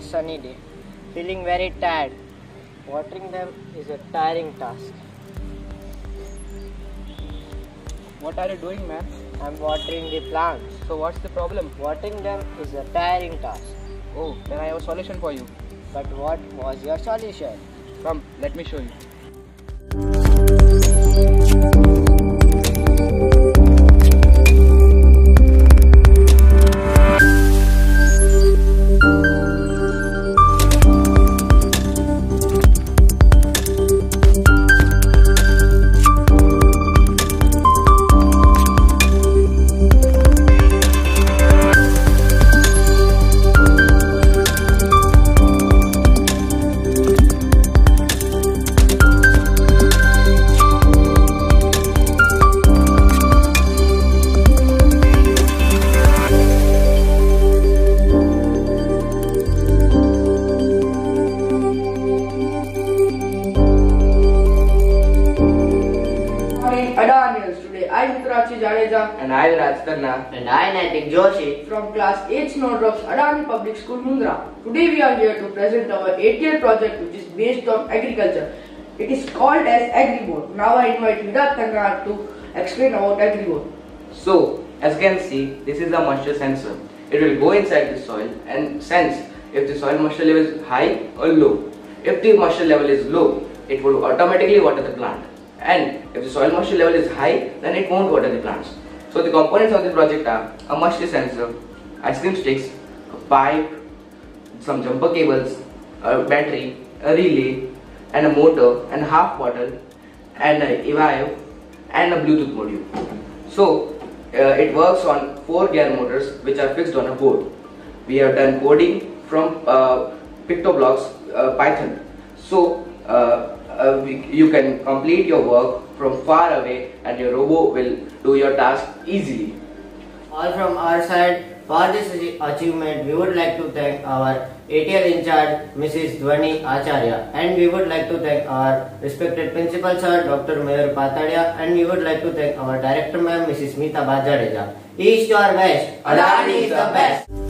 sunny day, feeling very tired. Watering them is a tiring task. What are you doing, man? I'm watering the plants. So what's the problem? Watering them is a tiring task. Oh, then I have a solution for you. But what was your solution? Come, let me show you. Today I, Mitrachi Jadeja And I, Raj Khanna. And I, Naitik Joshi. from class 8 Snowdrops, Adani Public School, Mundra. Today we are here to present our 8-year project which is based on agriculture. It is called as Agriboat. Now I invite Vidat Khanna to explain about Agriboat. So, as you can see, this is a moisture sensor. It will go inside the soil and sense if the soil moisture level is high or low. If the moisture level is low, it will automatically water the plant. And if the soil moisture level is high, then it won't water the plants. So the components of the project are a moisture sensor, ice cream sticks, a pipe, some jumper cables, a battery, a relay, and a motor, and a half bottle, and a EVIO, and a Bluetooth module. So uh, it works on four gear motors which are fixed on a board. We have done coding from uh, PictoBlox uh, Python. So uh, uh, you can complete your work from far away and your robot will do your task easily. All from our side, for this achievement, we would like to thank our ATL in charge, Mrs. Dhwani Acharya, and we would like to thank our respected principal sir, Dr. Mayur Patadia, and we would like to thank our director ma'am, Mrs. Smita Bajadeja. East or west, Adani is the best.